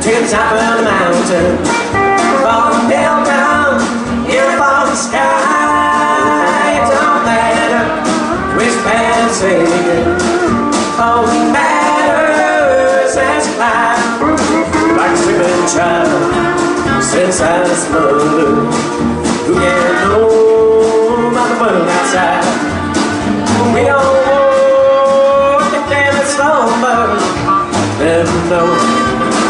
to the top of the mountain. Falling down, down, here above the sky. It don't matter which path taken. All that matters is life. Like a swimming child, since I was mother, who can know about the world outside. We don't walk the damn slumber, never know.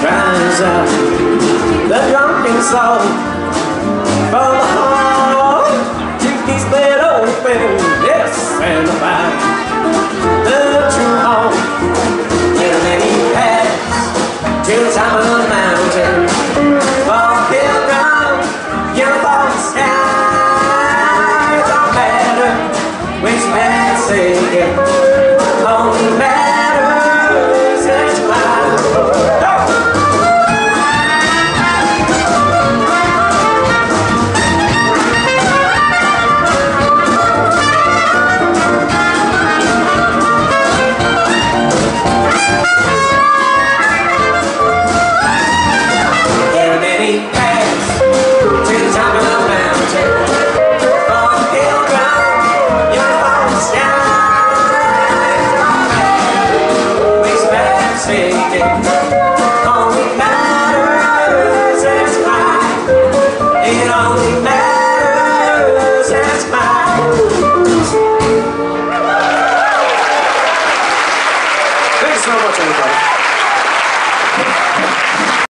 cries out the drunken soul from the heart to be split open, yes, and fire, the true home. Are many paths to the top of the mountain. Don't matter which. Path